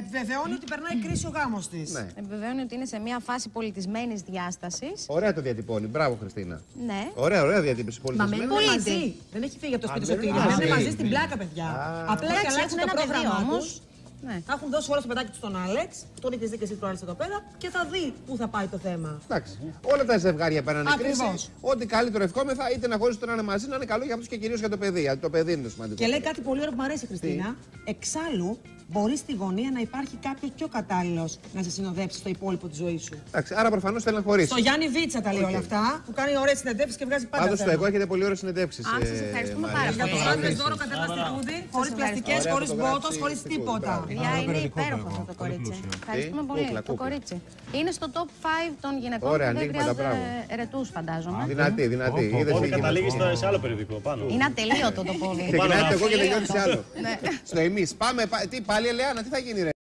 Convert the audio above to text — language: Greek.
Επιβεβαιώνει ότι περνάει κρίση ο γάμος της. Ναι. Επιβεβαιώνει ότι είναι σε μια φάση πολιτισμένης διάστασης. Ωραία το διατυπώνει. Μπράβο, Χριστίνα. Ναι. Ωραία, ωραία διατύπωση. Μα μένουν Πολιτισμένη. μαζί. Δεν έχει φύγει από το σπίτι μένουν Σωτήρια. μαζί. Μένουν μαζί στην πλάκα, παιδιά. Απλά έχει Εντάξει, αλλάξει έχουν το ένα παιδί πρόγραμμά όμως. τους. Ναι. Θα έχουν δώσει όλο το παιδάκι τους στον Άλεξ. Τον είχε δει και εσύ του Άλεξ εδώ πέρα και θα δει πού θα πάει το θέμα. Εντάξει. Όλα τα ζευγάρια περνάνε Ακριβώς. κρίση. Ό,τι καλύτερο ευχόμεθα, είτε να χωρίσουν να είναι μαζί, να είναι καλό για αυτούς και κυρίως για το παιδί. Γιατί το παιδί είναι το σημαντικό. Και λέει κάτι πολύ ωραίο που μου αρέσει, Χριστίνα. Εξάλλου, μπορεί στη γωνία να υπάρχει κάποιος πιο κατάλληλος να σε συνοδέψει στο υπόλοιπο της ζωής σου. Εντάξει, άρα προφανώς θέλει να χωρίσει. Στο Γιάννη Βίτσα τα λέει όλα αυτά, που κάνει ωραίες συνεντεύξεις και βγάζει πάντα. Πάντως στο θέμα. εγώ έχετε πολύ ωραίες συνεντεύξεις. Α, σας ευχαριστούμε πάρα Για πολύ. του άντρε δώρο κατέβα στη Χούδη, χωρίς πλαστικές, Ωραία χωρίς φωτογράφηση μπότος, χωρίς στη τίποτα. Χούδη, Παιδιά, είναι περιοδικό υπέροχο πράγμα, αυτό το πολύ κορίτσι. πλούσιο. Ευχαριστούμε Τι; πολύ. Κούκλα, Το κούκλα. κορίτσι. Είναι στο top 5 των γυναικών Ωραία, που δεν ανοίγματα, χρειάζονται ερετούς, φαντάζομαι. Δυνατή, δυνατή. Ω, ω, Είδες ω, τι Οπότε γίνεται. καταλήγεις στο- σε άλλο περιοδικό πάνω. Είναι ατελείωτο το πόδι. Ξεκινάει το εγώ και τελειώνει σε άλλο. Ναι. Στο εμείς. Πάμε, πα- τι πάλι, Ελεάνα, τι θα γίνει, ρε;